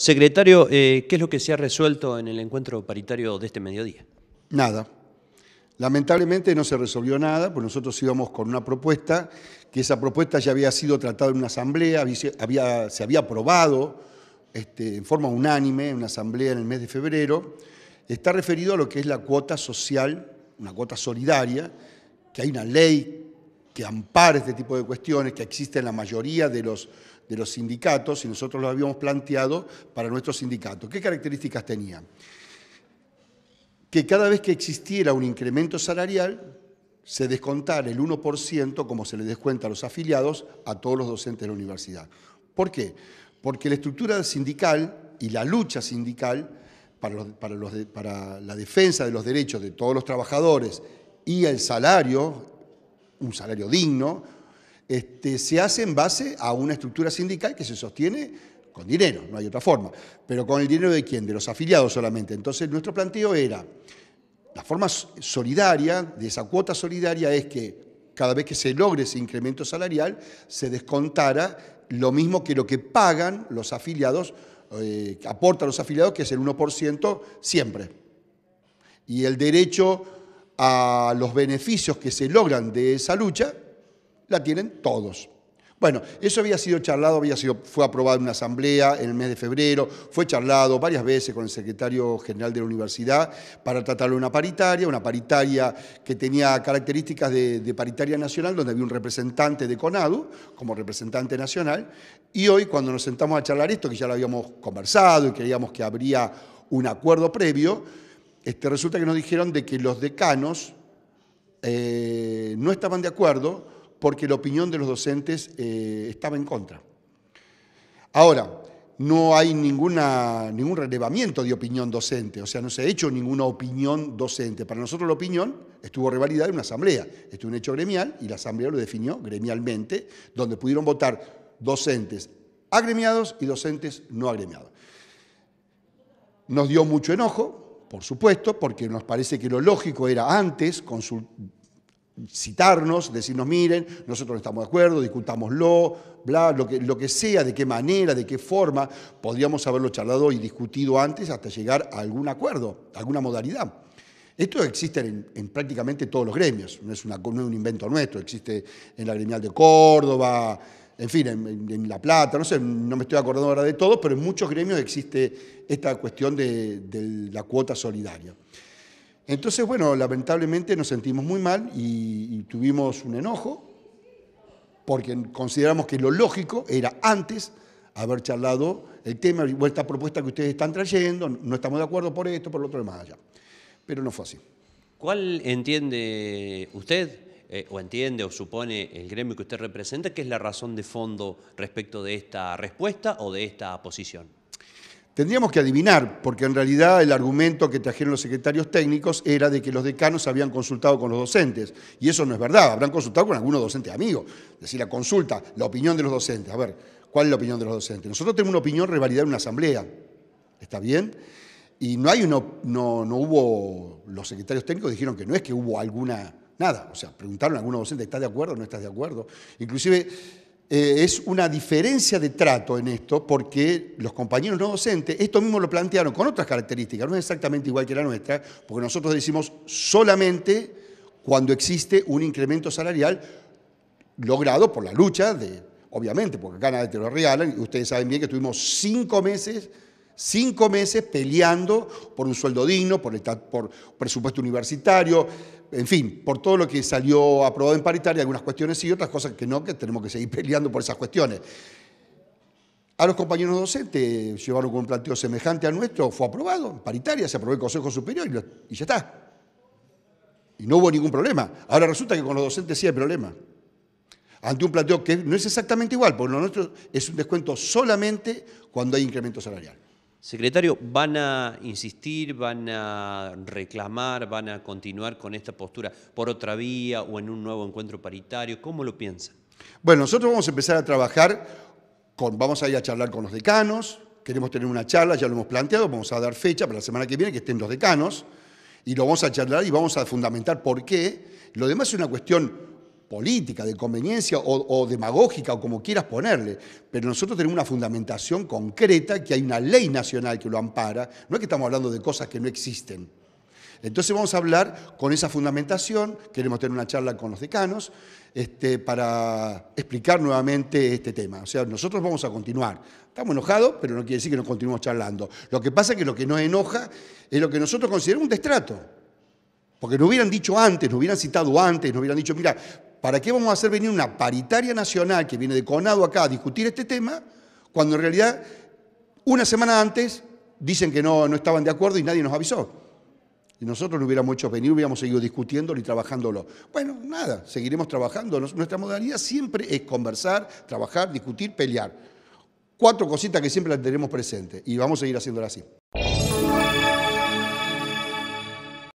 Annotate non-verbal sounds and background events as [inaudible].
Secretario, eh, ¿qué es lo que se ha resuelto en el encuentro paritario de este mediodía? Nada. Lamentablemente no se resolvió nada, pues nosotros íbamos con una propuesta, que esa propuesta ya había sido tratada en una asamblea, se había aprobado este, en forma unánime en una asamblea en el mes de febrero, está referido a lo que es la cuota social, una cuota solidaria, que hay una ley que ampara este tipo de cuestiones, que existe en la mayoría de los de los sindicatos y nosotros lo habíamos planteado para nuestro sindicato. ¿Qué características tenía? Que cada vez que existiera un incremento salarial, se descontara el 1% como se le descuenta a los afiliados a todos los docentes de la universidad. ¿Por qué? Porque la estructura sindical y la lucha sindical para, para la defensa de los derechos de todos los trabajadores y el salario, un salario digno, este, se hace en base a una estructura sindical que se sostiene con dinero, no hay otra forma. Pero con el dinero de quién? De los afiliados solamente. Entonces nuestro planteo era, la forma solidaria de esa cuota solidaria es que cada vez que se logre ese incremento salarial, se descontara lo mismo que lo que pagan los afiliados, eh, aportan los afiliados, que es el 1% siempre. Y el derecho a los beneficios que se logran de esa lucha la tienen todos. Bueno, eso había sido charlado, había sido, fue aprobado en una asamblea en el mes de febrero, fue charlado varias veces con el secretario general de la universidad para tratarlo de una paritaria, una paritaria que tenía características de, paritaria nacional, donde había un representante de CONADU como representante nacional, y hoy cuando nos sentamos a charlar esto, que ya lo habíamos conversado y creíamos que habría un acuerdo previo, este, resulta que nos dijeron de que los decanos eh, no estaban de acuerdo porque la opinión de los docentes eh, estaba en contra. Ahora, no hay ninguna, ningún relevamiento de opinión docente, o sea, no se ha hecho ninguna opinión docente. Para nosotros la opinión estuvo revalidada en una asamblea, esto es un hecho gremial y la asamblea lo definió gremialmente, donde pudieron votar docentes agremiados y docentes no agremiados. Nos dio mucho enojo, por supuesto, porque nos parece que lo lógico era antes citarnos, decirnos, miren, nosotros no estamos de acuerdo, discutámoslo, bla, lo que, lo que sea, de qué manera, de qué forma, podríamos haberlo charlado y discutido antes hasta llegar a algún acuerdo, alguna modalidad. Esto existe en, prácticamente todos los gremios, no es, un invento nuestro, existe en la gremial de Córdoba, en fin, en, La Plata, no sé, no me estoy acordando ahora de todo, pero en muchos gremios existe esta cuestión de, de la cuota solidaria. Entonces, bueno, lamentablemente nos sentimos muy mal y, tuvimos un enojo porque consideramos que lo lógico era antes haber charlado el tema, o esta propuesta que ustedes están trayendo, no estamos de acuerdo por esto, por lo otro, más allá. Pero no fue así. ¿Cuál entiende usted, eh, o entiende o supone el gremio que usted representa, que es la razón de fondo respecto de esta respuesta o de esta posición? Tendríamos que adivinar, porque en realidad el argumento que trajeron los secretarios técnicos era de que los decanos habían consultado con los docentes, y eso no es verdad, habrán consultado con algunos docentes amigos, es decir, la consulta, la opinión de los docentes. A ver, ¿cuál es la opinión de los docentes? Nosotros tenemos una opinión revalidada en una asamblea, ¿está bien? Y no hay uno, no, no hubo, los secretarios técnicos dijeron que no es que hubo alguna, nada, o sea, preguntaron a algunos docentes, ¿estás de acuerdo o no estás de acuerdo? Inclusive eh, es una diferencia de trato en esto, porque los compañeros no docentes, esto mismo lo plantearon con otras características, no es exactamente igual que la nuestra, porque nosotros decimos solamente cuando existe un incremento salarial logrado por la lucha de, obviamente, porque acá nadie te lo regalan, y ustedes saben bien que estuvimos cinco meses Cinco meses peleando por un sueldo digno, por, el, presupuesto universitario, en fin, por todo lo que salió aprobado en paritaria, algunas cuestiones y otras cosas que no, que tenemos que seguir [laughs] peleando por esas cuestiones. A los compañeros docentes llevaron con un planteo semejante al nuestro, fue aprobado en paritaria, se aprobó el Consejo Superior y, y ya está. Y no hubo ningún problema. Ahora resulta que con los docentes sí hay problema. Ante un planteo que no es exactamente igual, porque lo nuestro es un descuento solamente cuando hay incremento salarial. Secretario, ¿van a insistir, van a reclamar, van a continuar con esta postura por otra vía o en un nuevo encuentro paritario? ¿Cómo lo piensan? Bueno, nosotros vamos a empezar a trabajar, con, vamos a ir a charlar con los decanos, queremos tener una charla, ya lo hemos planteado, vamos a dar fecha para la semana que viene que estén los decanos y lo vamos a charlar y vamos a fundamentar por qué. Lo demás es una cuestión política, de conveniencia o, demagógica o como quieras ponerle, pero nosotros tenemos una fundamentación concreta, que hay una ley nacional que lo ampara, no es que estamos hablando de cosas que no existen. Entonces vamos a hablar con esa fundamentación, queremos tener una charla con los decanos este, para explicar nuevamente este tema. O sea, nosotros vamos a continuar. Estamos enojados, pero no quiere decir que no continuemos charlando. Lo que pasa es que lo que nos enoja es lo que nosotros consideramos un destrato. Porque nos hubieran dicho antes, nos hubieran citado antes, nos hubieran dicho, mira, ¿para qué vamos a hacer venir una paritaria nacional que viene de Conado acá a discutir este tema, cuando en realidad una semana antes dicen que no, no estaban de acuerdo y nadie nos avisó? Y nosotros no hubiéramos hecho venir, hubiéramos seguido discutiéndolo y trabajándolo. Bueno, nada, seguiremos trabajando. Nuestra modalidad siempre es conversar, trabajar, discutir, pelear. Cuatro cositas que siempre las tenemos presentes y vamos a seguir haciéndolo así.